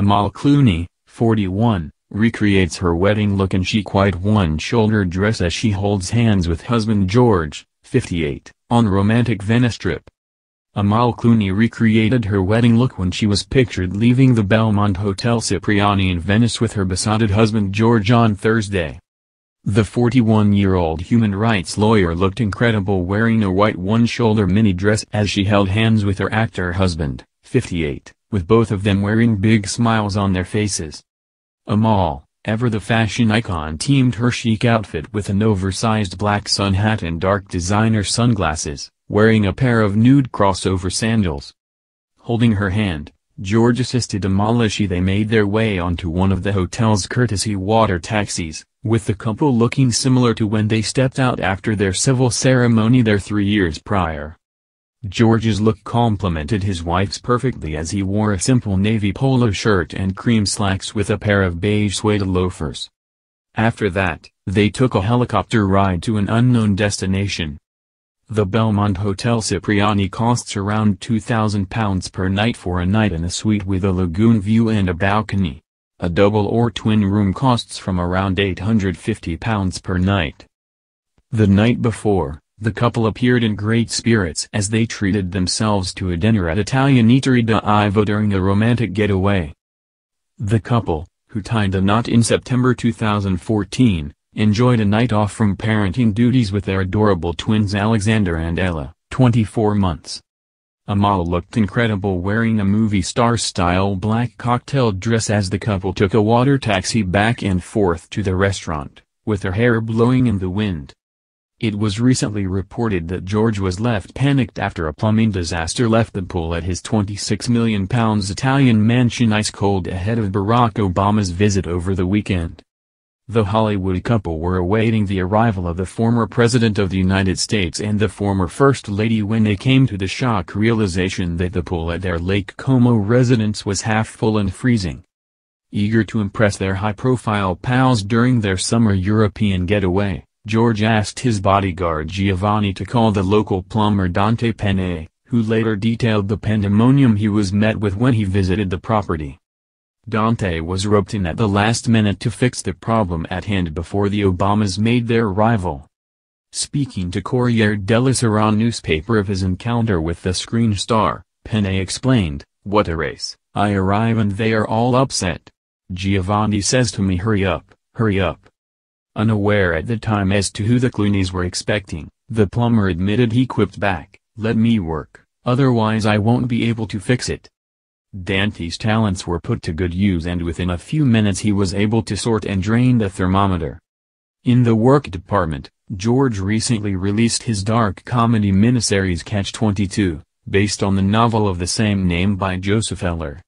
Amal Clooney, 41, recreates her wedding look in chic white one-shouldered dress as she holds hands with husband George, 58, on romantic Venice trip. Amal Clooney recreated her wedding look when she was pictured leaving the Belmond Hotel Cipriani in Venice with her besotted husband George on Thursday. The 41-year-old human rights lawyer looked incredible wearing a white one-shoulder mini dress as she held hands with her actor husband, 58, with both of them wearing big smiles on their faces. Amal, ever the fashion icon teamed her chic outfit with an oversized black sun hat and dark designer sunglasses, wearing a pair of nude crossover sandals. Holding her hand, George assisted Amal as she they made their way onto one of the hotel's courtesy water taxis, with the couple looking similar to when they stepped out after their civil ceremony there three years prior. George's look complemented his wife's perfectly as he wore a simple navy polo shirt and cream slacks with a pair of beige suede loafers. After that, they took a helicopter ride to an unknown destination. The Belmond Hotel Cipriani costs around £2,000 per night for a night in a suite with a lagoon view and a balcony. A double or twin room costs from around £850 per night. The night before, the couple appeared in great spirits as they treated themselves to a dinner at Italian Eatery da Ivo during a romantic getaway. The couple, who tied the knot in September 2014, enjoyed a night off from parenting duties with their adorable twins Alexander and Ella, 24 months. Amal looked incredible wearing a movie star-style black cocktail dress as the couple took a water taxi back and forth to the restaurant, with her hair blowing in the wind. It was recently reported that George was left panicked after a plumbing disaster left the pool at his £26 million Italian mansion ice cold ahead of Barack Obama's visit over the weekend. The Hollywood couple were awaiting the arrival of the former President of the United States and the former First Lady when they came to the shock realization that the pool at their Lake Como residence was half full and freezing. Eager to impress their high-profile pals during their summer European getaway, George asked his bodyguard Giovanni to call the local plumber Dante Penne, who later detailed the pandemonium he was met with when he visited the property. Dante was roped in at the last minute to fix the problem at hand before the Obamas made their arrival. Speaking to Corriere della Sera newspaper of his encounter with the screen star, Penne explained, What a race, I arrive and they are all upset. Giovanni says to me hurry up, hurry up. Unaware at the time as to who the Clooneys were expecting, the plumber admitted he quipped back, let me work, otherwise I won't be able to fix it. Dante's talents were put to good use and within a few minutes he was able to sort and drain the thermometer. In the work department, George recently released his dark comedy miniseries Catch-22, based on the novel of the same name by Joseph Heller.